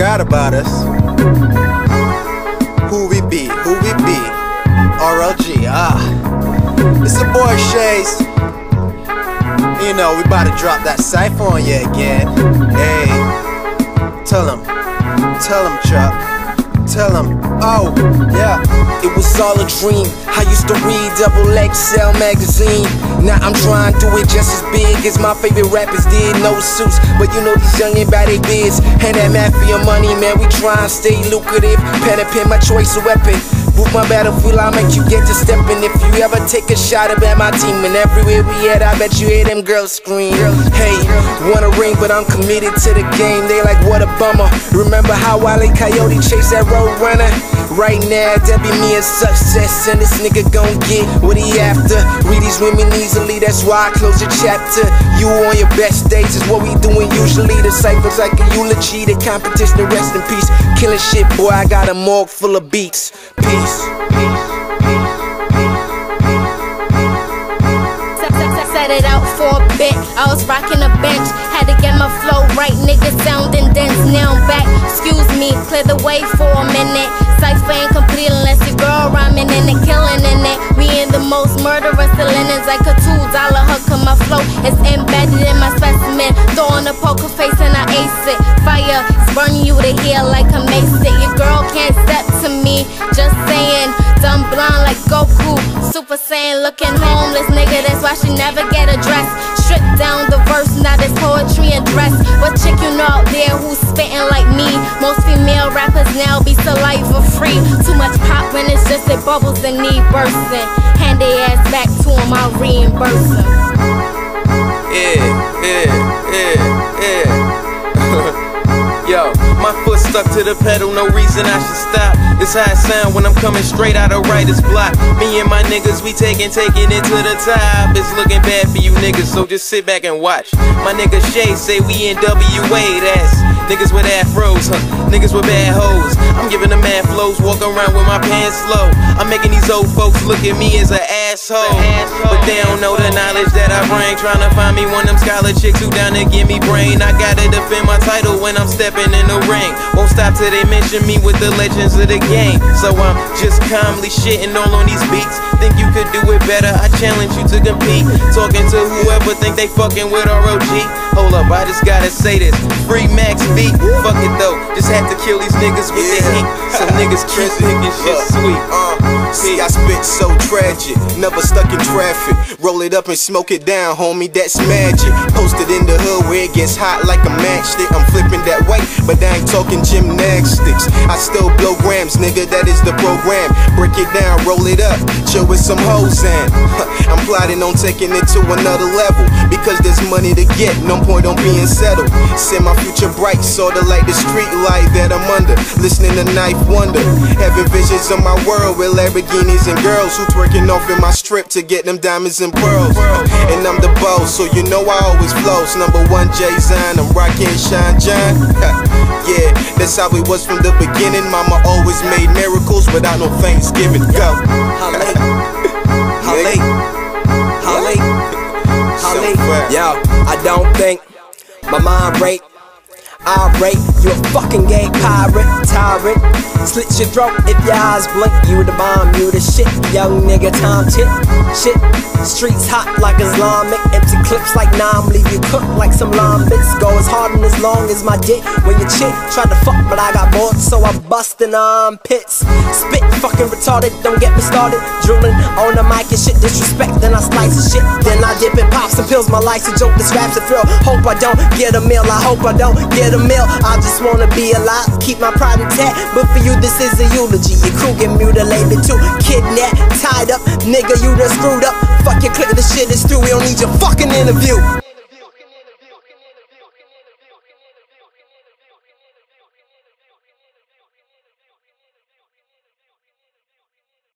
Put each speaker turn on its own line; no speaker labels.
forgot about us. Who we be? Who we be? RLG, ah. It's the boy Shays. You know, we about to drop that cipher on you again. Hey, tell him, tell him, Chuck. Tell him, oh, yeah.
It was all a dream. I used to read Double XL magazine. Now I'm trying to do it just as big as my favorite rappers did. No suits, but you know these youngin' by they biz. And that mafia money, man, we try and stay lucrative. Pen and pen, my choice of weapon. Boot my battlefield, I'll make you get to stepping. If you ever take a shot at my team, and everywhere we at, I bet you hear them girls scream. Hey, want a ring, but I'm committed to the game. They like, what a bummer. Remember how Wile Coyote chased that road runner? Right now, that be me and success, and this nigga gon' get what he after. Read these women easily, that's why I close the chapter. You on your best days is what we doing usually. The cipher's like a eulogy, the competition, rest in peace. Killing shit, boy, I got a morgue full of beats.
Set it out for a bit. I was rocking a bench, had to get my flow right. Niggas sounding dense, now I'm back. Excuse me, clear the way for a minute. Cypher ain't complete unless your girl rhyming in it, killing in it. We in the most murderous cylinders, like a two dollar hook. Cause my flow is embedded in my specimen. Throwing a poker face and I ace it. Fire is burning you to hear like a mace. It. Your girl can't step just saying. Dumb blonde like Goku. Super Saiyan looking homeless, nigga. That's why she never get addressed. Strip down the verse, now there's poetry and dress. What chick you know out there who's spitting like me? Most female rappers now be saliva free. Too much pop when it's just that bubbles that need bursting. Hand their ass back to him, I'll reimburse.
Yeah, yeah, yeah, yeah. To the pedal, no reason I should stop. It's how it sound when I'm coming straight out of writer's block. Me and my niggas, we taking, taking it to the top. It's looking bad for you niggas, so just sit back and watch. My nigga Shay say we NWA, that's niggas with afros, huh? Niggas with bad hoes. I'm giving them mad flows, walking around with my pants low. I'm making these old folks look at me as an asshole. But they don't know the knowledge that I bring. Trying to find me one of them scholar chicks who down to give me brain. I gotta defend my title when I'm stepping in the ring. Won't stop till they mention me with the legends of the game. So I'm just calmly shitting all on these beats. Think you could do it better? I challenge you to compete. Talking to whoever think they fucking with RLG. Hold up, I just gotta say this. Free Max beat. Fuck it though. Just had to kill these niggas with the heat. Some niggas keep thinking shit sweet.
Uh, see, I spit so tragic, never stuck in traffic. Roll it up and smoke it down, homie, that's magic. Posted in the hood where it gets hot like a matchstick. I'm flipping that way, but I ain't talking gymnastics. I still blow grams, nigga, that is the program. Break it down, roll it up, chill with some hoes in. I'm plotting on taking it to another level because there's money to get, no point on being settled. Send my future bright, sorta like the street light that I'm under. Listening to Knife Wonder, having visions of my world with Lamborghinis and girls who twerking off in my strip to get them diamonds and pearls. And I'm the boss, so you know I always flows. Number one, Jay Zine, I'm rocking Shine John. yeah, that's how it was from the beginning. Mama always made miracles without no Thanksgiving. Go.
Yo, I don't think my mind rate. Irate, you a fucking gay pirate, tyrant. Slit your throat if your eyes blink. You the bomb, you the shit, young nigga, time chip. Shit, streets hot like Islamic. Empty clips like Nam, leave you cooked like some lime bits. Go as hard and as long as my dick. When your chick tried to fuck, but I got bored, so I bustin' armpits. Spit fucking retarded, don't get me started. Drooling on the mic and shit, disrespect. Then I slice the shit, then I dip pills. My life's a joke, this rap's a thrill. Hope I don't get a meal, I hope I don't get a meal. I just wanna be alive, keep my pride intact. But for you, this is a eulogy. Your crew get mutilated too, kidnapped, tied up. Nigga, you done screwed up. Fuck your clip, this shit is through. We don't need your fucking interview.